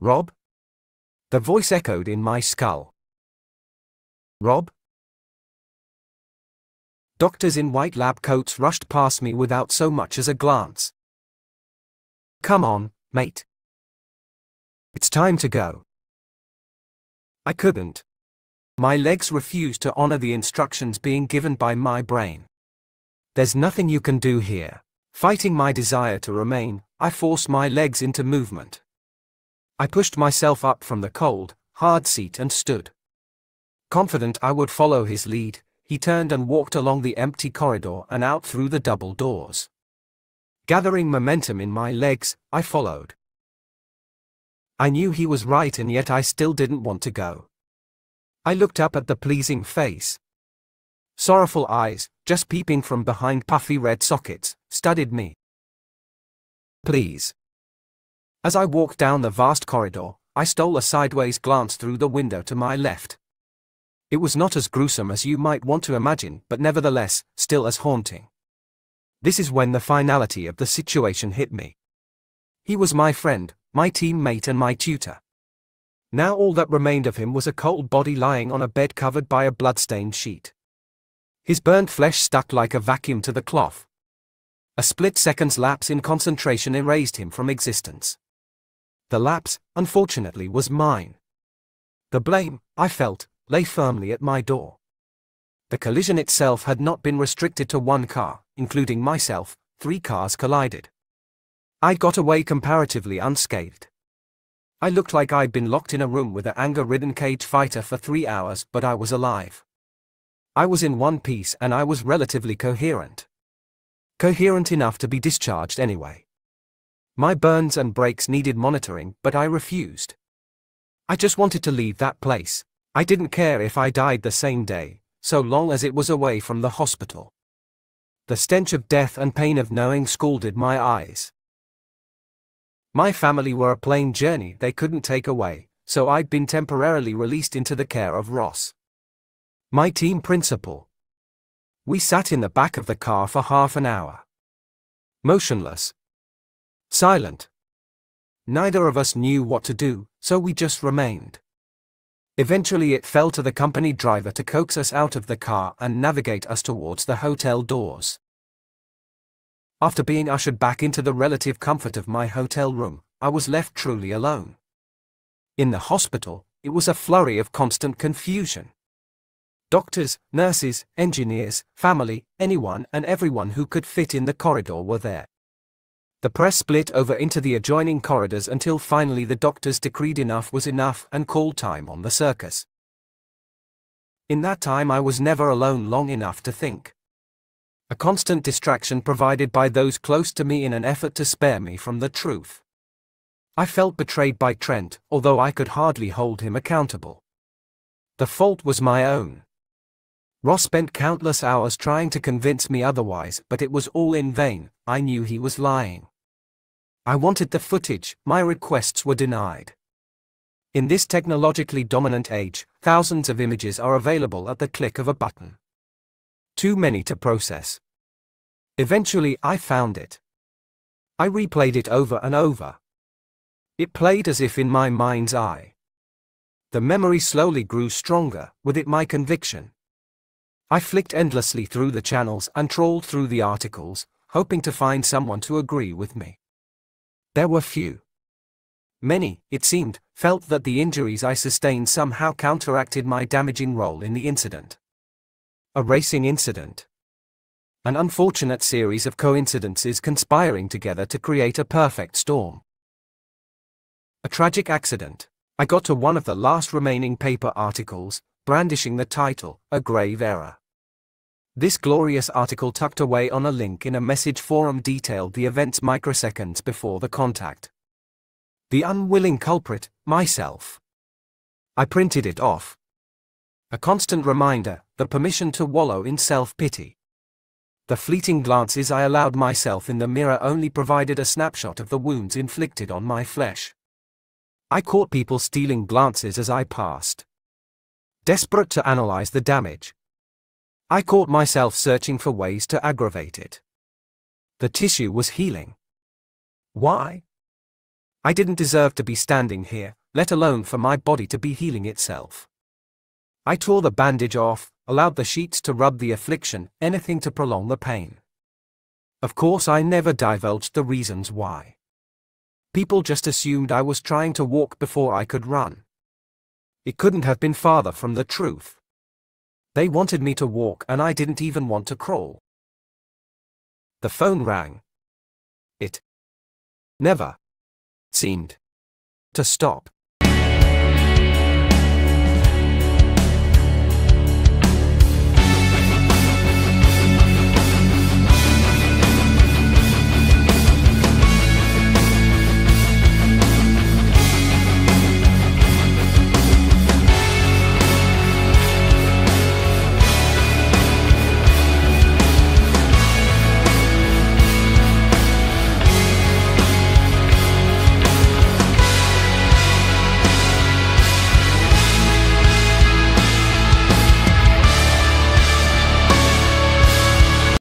Rob? The voice echoed in my skull. Rob? Doctors in white lab coats rushed past me without so much as a glance. Come on, mate. It's time to go. I couldn't. My legs refused to honor the instructions being given by my brain. There's nothing you can do here. Fighting my desire to remain, I forced my legs into movement. I pushed myself up from the cold, hard seat and stood. Confident I would follow his lead, he turned and walked along the empty corridor and out through the double doors. Gathering momentum in my legs, I followed. I knew he was right and yet I still didn't want to go. I looked up at the pleasing face. Sorrowful eyes, just peeping from behind puffy red sockets, studied me. Please. As I walked down the vast corridor, I stole a sideways glance through the window to my left. It was not as gruesome as you might want to imagine, but nevertheless, still as haunting. This is when the finality of the situation hit me. He was my friend, my teammate, and my tutor. Now all that remained of him was a cold body lying on a bed covered by a blood-stained sheet. His burnt flesh stuck like a vacuum to the cloth. A split second's lapse in concentration erased him from existence. The lapse, unfortunately, was mine. The blame, I felt, lay firmly at my door. The collision itself had not been restricted to one car, including myself, three cars collided. I got away comparatively unscathed. I looked like I'd been locked in a room with an anger ridden cage fighter for three hours, but I was alive. I was in one piece and I was relatively coherent. Coherent enough to be discharged anyway. My burns and breaks needed monitoring, but I refused. I just wanted to leave that place. I didn't care if I died the same day, so long as it was away from the hospital. The stench of death and pain of knowing scalded my eyes. My family were a plane journey they couldn't take away, so I'd been temporarily released into the care of Ross. My team principal. We sat in the back of the car for half an hour. Motionless. Silent. Neither of us knew what to do, so we just remained. Eventually, it fell to the company driver to coax us out of the car and navigate us towards the hotel doors. After being ushered back into the relative comfort of my hotel room, I was left truly alone. In the hospital, it was a flurry of constant confusion. Doctors, nurses, engineers, family, anyone and everyone who could fit in the corridor were there. The press split over into the adjoining corridors until finally the doctors decreed enough was enough and called time on the circus. In that time, I was never alone long enough to think a constant distraction provided by those close to me in an effort to spare me from the truth. I felt betrayed by Trent, although I could hardly hold him accountable. The fault was my own. Ross spent countless hours trying to convince me otherwise, but it was all in vain, I knew he was lying. I wanted the footage, my requests were denied. In this technologically dominant age, thousands of images are available at the click of a button. Too many to process. Eventually, I found it. I replayed it over and over. It played as if in my mind's eye. The memory slowly grew stronger, with it my conviction. I flicked endlessly through the channels and trawled through the articles, hoping to find someone to agree with me. There were few. Many, it seemed, felt that the injuries I sustained somehow counteracted my damaging role in the incident. A racing incident. An unfortunate series of coincidences conspiring together to create a perfect storm. A tragic accident. I got to one of the last remaining paper articles, brandishing the title, A Grave Error. This glorious article tucked away on a link in a message forum detailed the events microseconds before the contact. The unwilling culprit, myself. I printed it off, a constant reminder, the permission to wallow in self pity. The fleeting glances I allowed myself in the mirror only provided a snapshot of the wounds inflicted on my flesh. I caught people stealing glances as I passed. Desperate to analyze the damage. I caught myself searching for ways to aggravate it. The tissue was healing. Why? I didn't deserve to be standing here, let alone for my body to be healing itself. I tore the bandage off, allowed the sheets to rub the affliction, anything to prolong the pain. Of course, I never divulged the reasons why. People just assumed I was trying to walk before I could run. It couldn't have been farther from the truth. They wanted me to walk and I didn't even want to crawl. The phone rang. It never seemed to stop.